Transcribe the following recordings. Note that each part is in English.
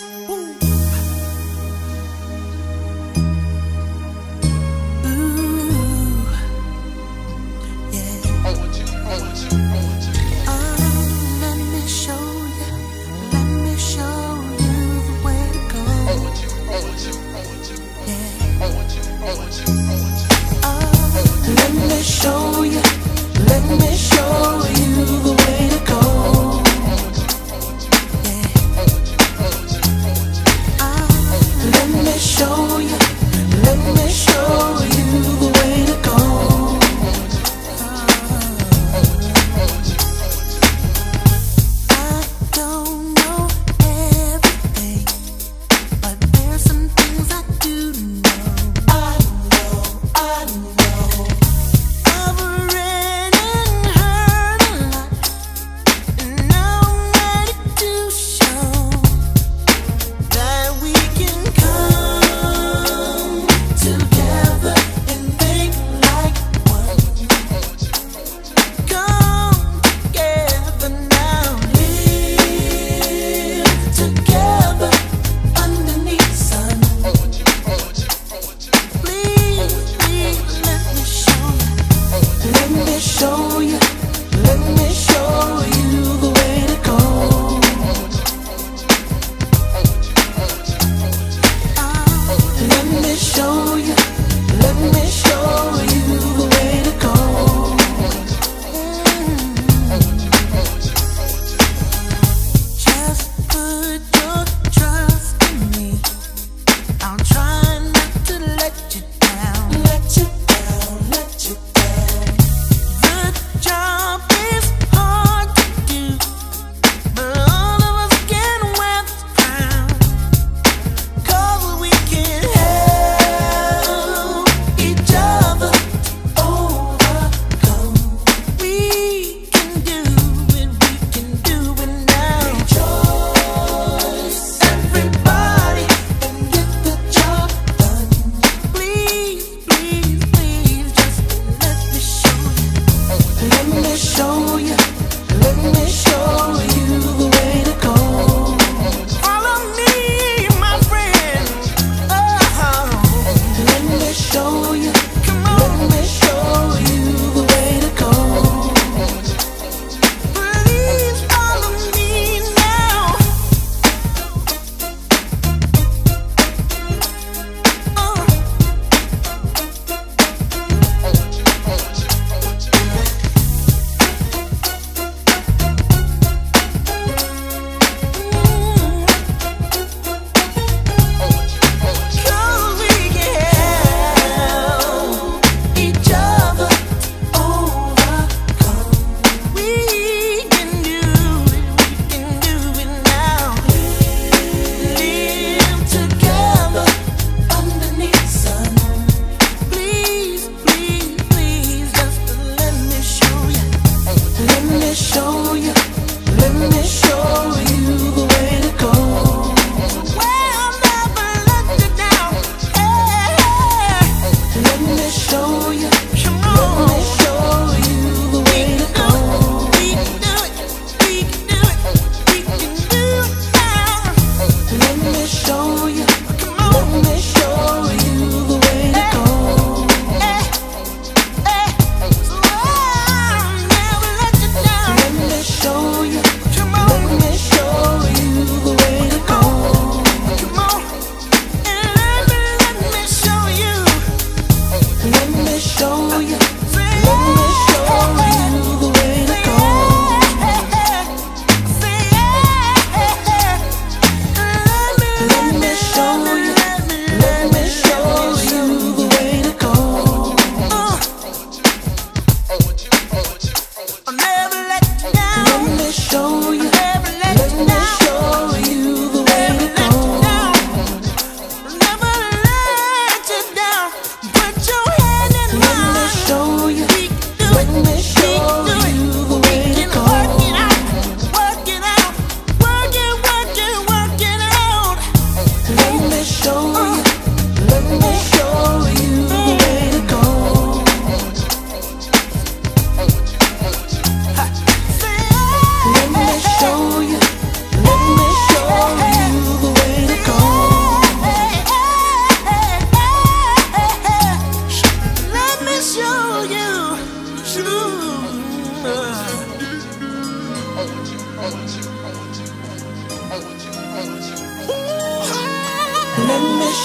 Ooh. Let me show you. show you. Let me show you.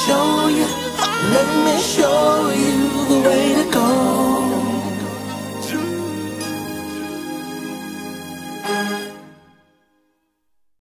Show you,